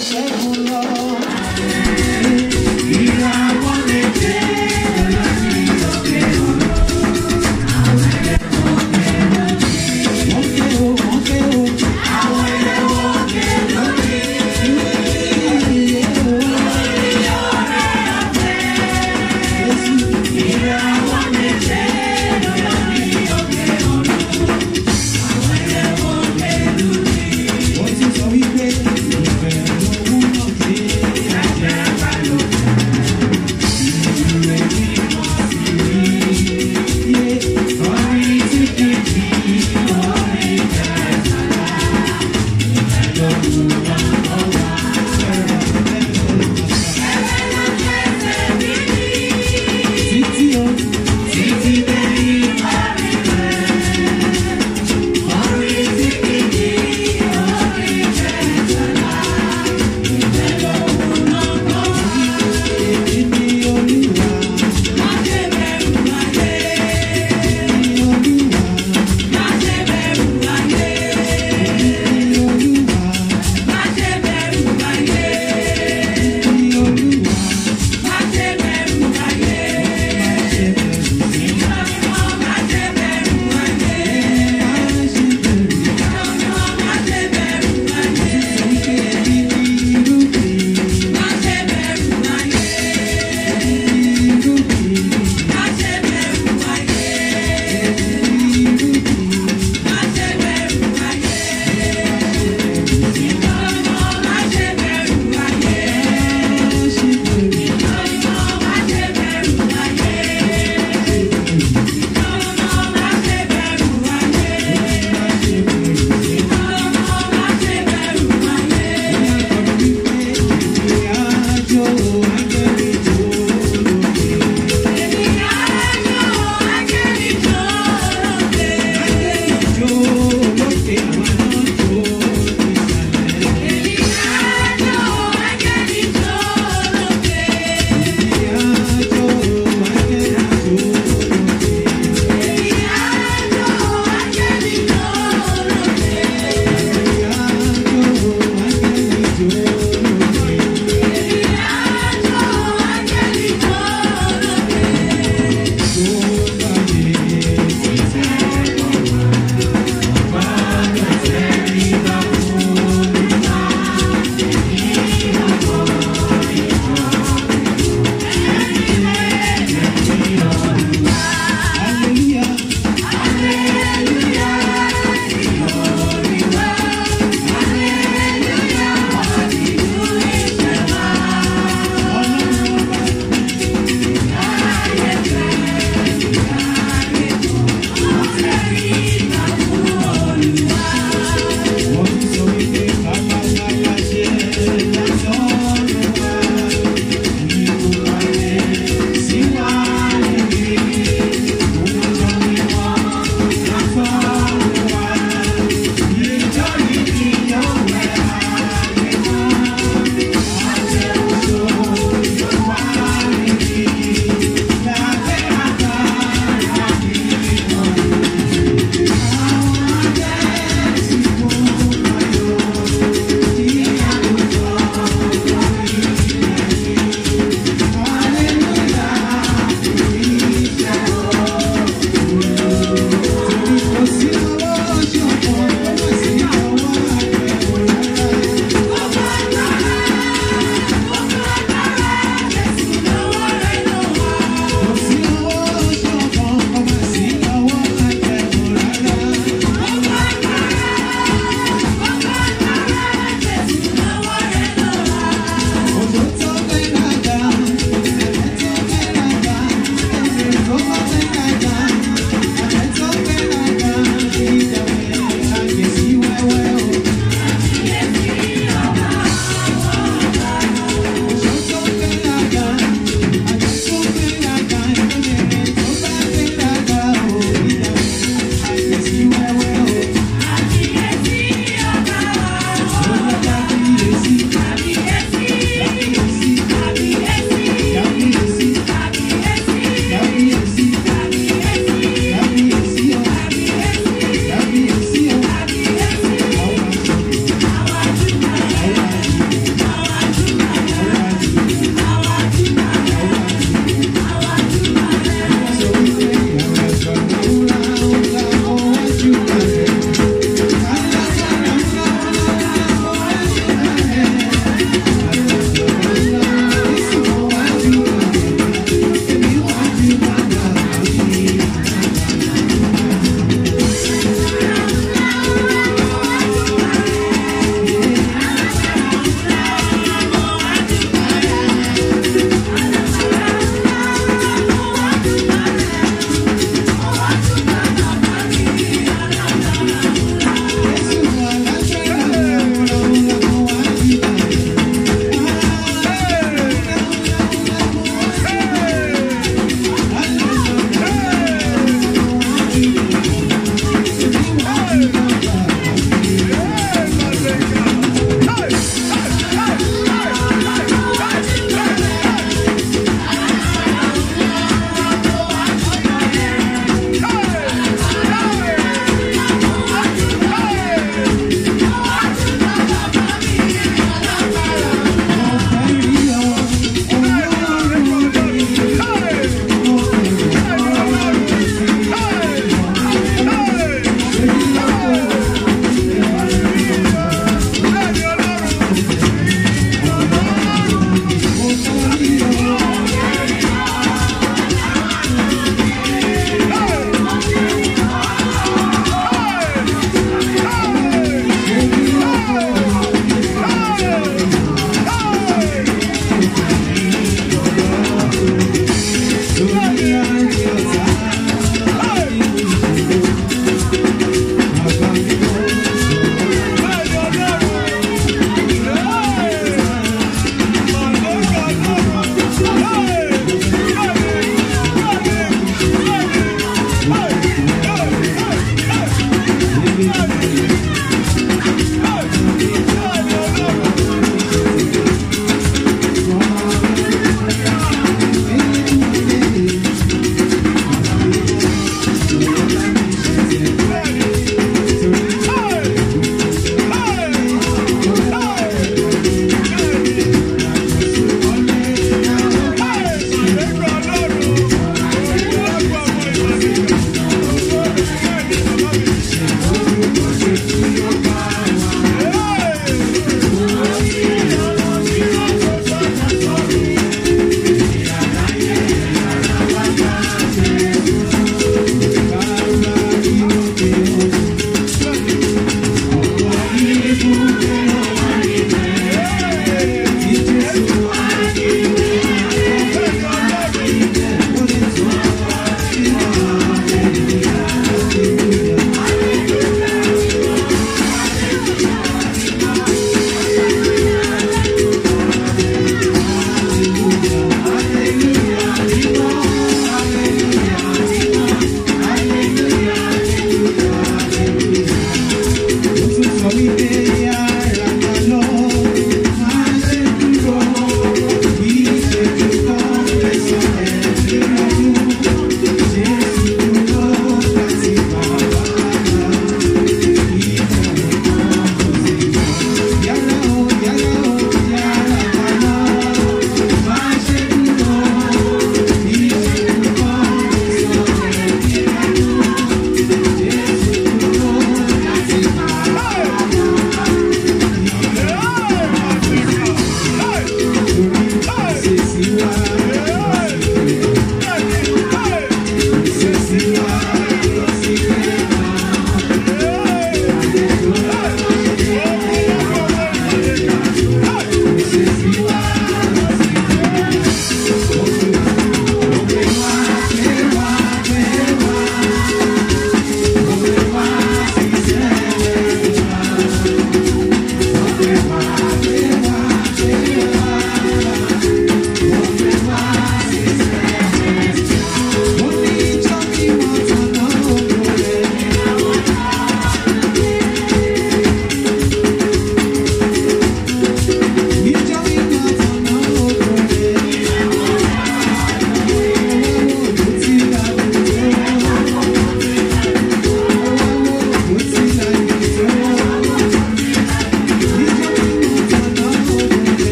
seguro.